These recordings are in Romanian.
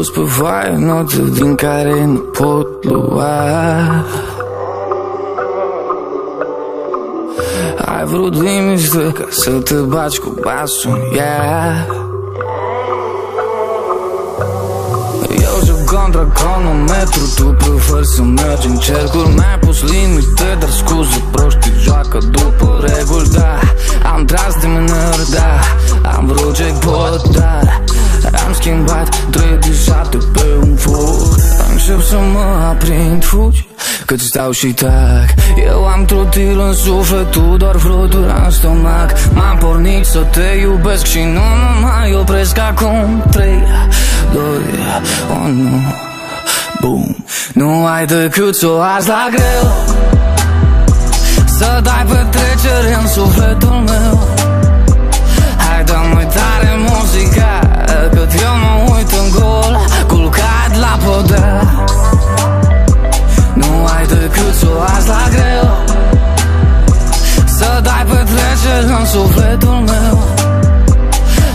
pus pe foaie notă din care nu pot lua. Ai vrut liniște ca să te baci cu basul, yeah Eu joc contra cronometru, tu preferi să mergi în cercuri. Mi-ai pus limite, dar scuze proști joacă după reguli, da mă aprind, fugi cât stau și tac Eu am trotil în suflet, tu doar fluturi în stomac. M-am pornit să te iubesc și nu mă mai opresc acum. Trei, doi, unu, boom Nu ai decât să o arzi la greu. Să dai petrecere în sufletul meu în sufletul meu.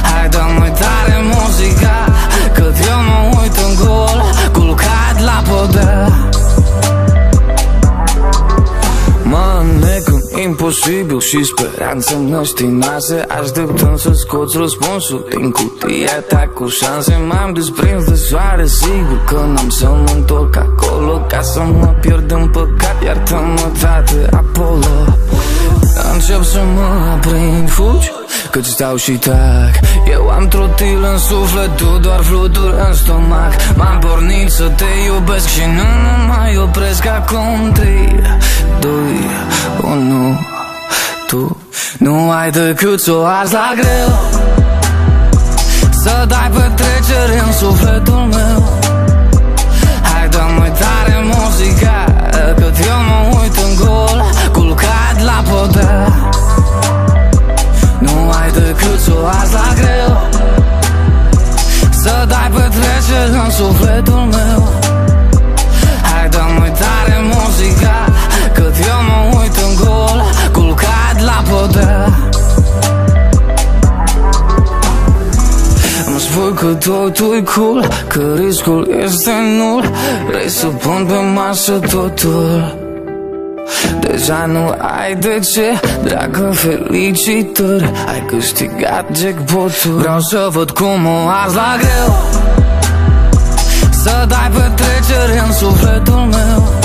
Hai dă-mi tare muzica Cât eu mă uit în gol Culcat la podea Mă înnec în imposibil și speranță năștinoase Așteptăm să scoți răspunsul din cutia ta cu șanse. M-am desprins de soare, sigur că n-am să mă întorc acolo Ca să mă pierd în păcat, iartă-mă, cât stau și tac. Eu am trotil în suflet, tu doar fluturi în stomac. M-am pornit să te iubesc și nu mă mai opresc acum. Trei, doi, unu, tu. Nu ai decât să o arzi la greu. Să dai petrecere în sufletul meu dai petrecere în sufletul meu. Hai dă-mi tare muzica Cât eu mă uit în gol Culcat la podea. Îmi spui că totul e cool Că riscul este nul. Vrei să pun pe masă totul. Deja nu ai de ce Dragă, felicitări. Ai câștigat jackpot-ul. Vreau să văd cum o arzi la greu Să dai petrecere în sufletul meu. Hai dă-mi tare